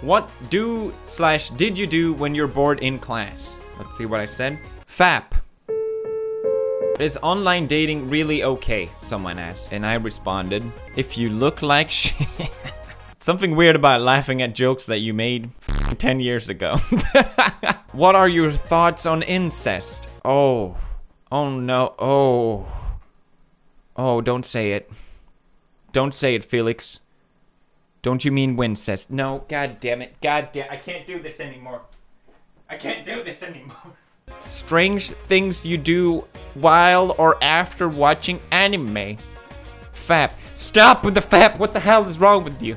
What do slash did you do when you're bored in class? Let's see what I said. FAP. Is online dating really okay? Someone asked. And I responded, if you look like shit. Something weird about laughing at jokes that you made 10 years ago. what are your thoughts on incest? Oh. Oh no. Oh. Oh, don't say it. Don't say it, Felix. Don't you mean Wincest? No, god damn it. God damn I can't do this anymore. I can't do this anymore. Strange things you do while or after watching anime. Fap. Stop with the fap. What the hell is wrong with you?